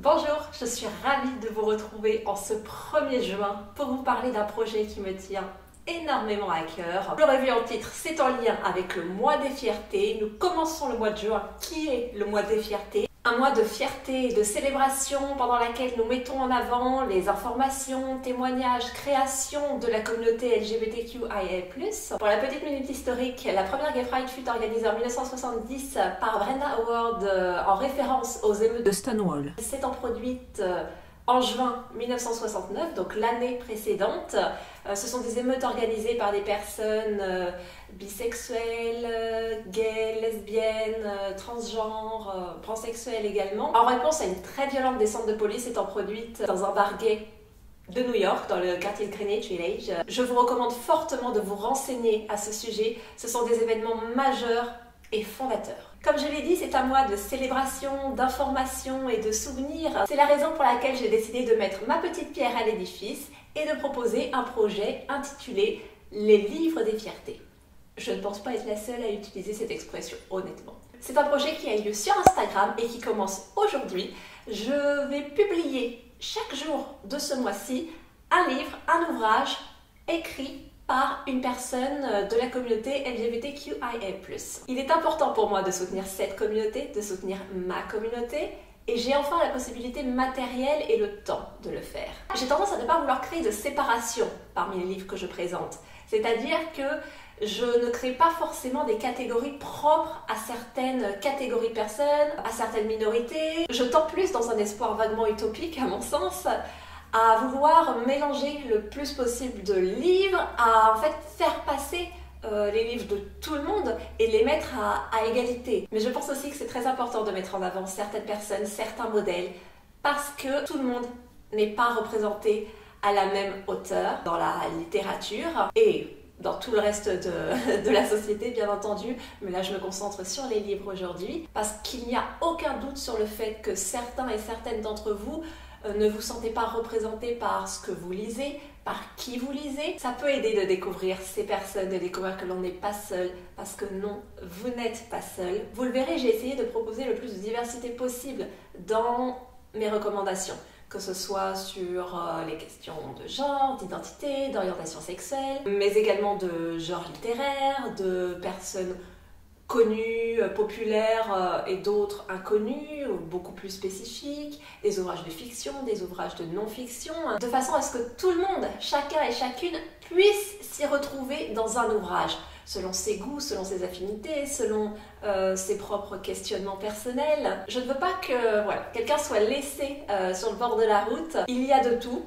Bonjour, je suis ravie de vous retrouver en ce 1er juin pour vous parler d'un projet qui me tient énormément à cœur. Vous l'aurez vu en titre, c'est en lien avec le mois des fiertés. Nous commençons le mois de juin qui est le mois des fiertés? Un mois de fierté et de célébration pendant laquelle nous mettons en avant les informations, témoignages, créations de la communauté LGBTQIA+. Pour la petite minute historique, la première Gay Pride fut organisée en 1970 par Brenda Howard euh, en référence aux émeutes de Stonewall. S'étant produite euh, en juin 1969, donc l'année précédente. Euh, ce sont des émeutes organisées par des personnes euh, bisexuelles, euh, gays, lesbiennes, transgenres, pansexuelles également, en réponse à une très violente descente de police étant produite dans un bar gay de New York, dans le quartier de Greenwich Village. Je vous recommande fortement de vous renseigner à ce sujet. Ce sont des événements majeurs et fondateur. Comme je l'ai dit, c'est un mois de célébration, d'information et de souvenirs. C'est la raison pour laquelle j'ai décidé de mettre ma petite pierre à l'édifice et de proposer un projet intitulé Les livres des fiertés. Je ne pense pas être la seule à utiliser cette expression, honnêtement. C'est un projet qui a lieu sur Instagram et qui commence aujourd'hui. Je vais publier chaque jour de ce mois-ci un livre, un ouvrage écrit par une personne euh, de la communauté LGBTQIA+. Il est important pour moi de soutenir cette communauté, de soutenir ma communauté, et j'ai enfin la possibilité matérielle et le temps de le faire. J'ai tendance à ne pas vouloir créer de séparation parmi les livres que je présente, c'est-à-dire que je ne crée pas forcément des catégories propres à certaines catégories de personnes, à certaines minorités. Je tends plus dans un espoir vaguement utopique, à mon sens, à vouloir mélanger le plus possible de livres, à en fait faire passer euh, les livres de tout le monde et les mettre à, égalité. Mais je pense aussi que c'est très important de mettre en avant certaines personnes, certains modèles, parce que tout le monde n'est pas représenté à la même hauteur dans la littérature et dans tout le reste de, de, la société, bien entendu. Mais là, je me concentre sur les livres aujourd'hui, parce qu'il n'y a aucun doute sur le fait que certains et certaines d'entre vous ne vous sentez pas représenté par ce que vous lisez, par qui vous lisez. Ça peut aider de découvrir ces personnes, de découvrir que l'on n'est pas seul, parce que non, vous n'êtes pas seul. Vous le verrez, j'ai essayé de proposer le plus de diversité possible dans mes recommandations que ce soit sur euh, les questions de genre, d'identité, d'orientation sexuelle, mais également de genre littéraire, de personnes connus, euh, populaires euh, et d'autres inconnus, beaucoup plus spécifiques, des ouvrages de fiction, des ouvrages de non-fiction, hein, de façon à ce que tout le monde, chacun et chacune, puisse s'y retrouver dans un ouvrage, selon ses goûts, selon ses affinités, selon euh, ses propres questionnements personnels. Je ne veux pas que quelqu'un soit laissé sur le bord de la route. Il y a de tout,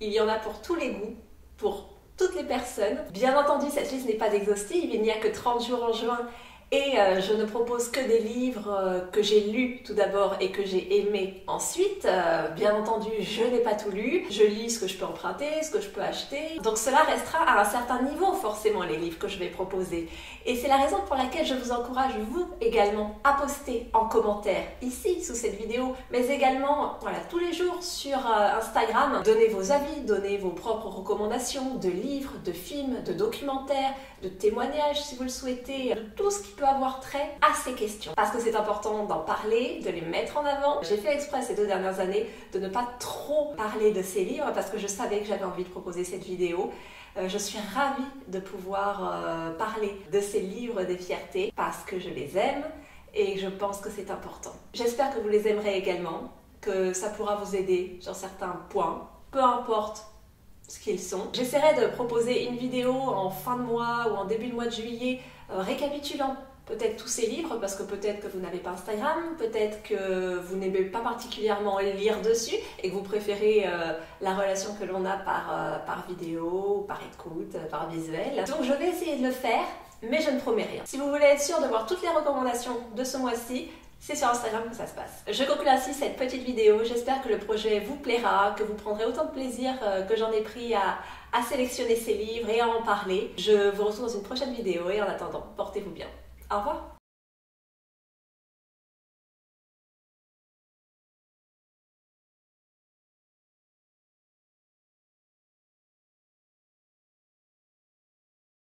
il y en a pour tous les goûts, pour toutes les personnes. Bien entendu, cette liste n'est pas exhaustive, il n'y a que 30 jours en juin et euh, je ne propose que des livres euh, que j'ai lus tout d'abord et que j'ai aimés ensuite. Euh, bien entendu, je n'ai pas tout lu. Je lis ce que je peux emprunter, ce que je peux acheter. Donc cela restera à un certain niveau forcément les livres que je vais proposer. Et c'est la raison pour laquelle je vous encourage vous également à poster en commentaire ici sous cette vidéo, mais également voilà, tous les jours sur Instagram. Donnez vos avis, donnez vos propres recommandations de livres, de films, de documentaires, de témoignages si vous le souhaitez, de tout ce qui avoir trait à ces questions. Parce que c'est important d'en parler, de les mettre en avant. J'ai fait exprès ces deux dernières années de ne pas trop parler de ces livres parce que je savais que j'avais envie de proposer cette vidéo. Euh, je suis ravie de pouvoir euh, parler de ces livres des fiertés parce que je les aime et je pense que c'est important. J'espère que vous les aimerez également, que ça pourra vous aider sur certains points, peu importe ce qu'ils sont. J'essaierai de proposer une vidéo en fin de mois ou en début de mois de juillet euh, récapitulant peut-être tous ces livres parce que peut-être que vous n'avez pas Instagram, peut-être que vous n'aimez pas particulièrement lire dessus et que vous préférez euh, la relation que l'on a par, euh, par vidéo, par écoute, par visuel. Donc je vais essayer de le faire, mais je ne promets rien. Si vous voulez être sûr de voir toutes les recommandations de ce mois-ci, c'est sur Instagram que ça se passe. Je conclue ainsi cette petite vidéo. J'espère que le projet vous plaira, que vous prendrez autant de plaisir euh, que j'en ai pris à, à sélectionner ces livres et à en parler. Je vous retrouve dans une prochaine vidéo et en attendant, portez-vous bien. Au revoir